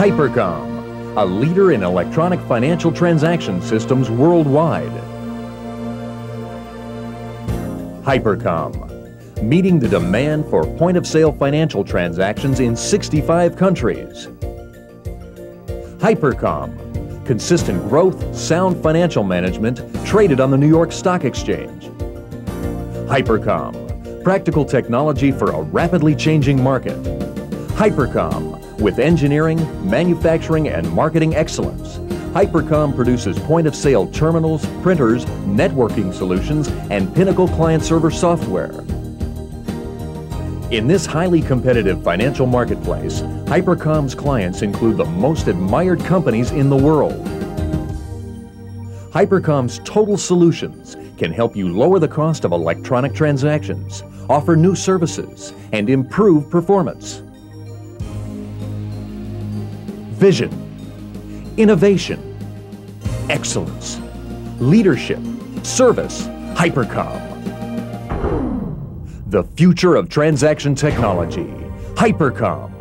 Hypercom, a leader in electronic financial transaction systems worldwide. Hypercom, meeting the demand for point-of-sale financial transactions in 65 countries. Hypercom, consistent growth, sound financial management, traded on the New York Stock Exchange. Hypercom, practical technology for a rapidly changing market. Hypercom, with engineering, manufacturing, and marketing excellence, Hypercom produces point-of-sale terminals, printers, networking solutions, and Pinnacle client-server software. In this highly competitive financial marketplace, Hypercom's clients include the most admired companies in the world. Hypercom's total solutions can help you lower the cost of electronic transactions, offer new services, and improve performance vision, innovation, excellence, leadership, service, Hypercom. The future of transaction technology, Hypercom.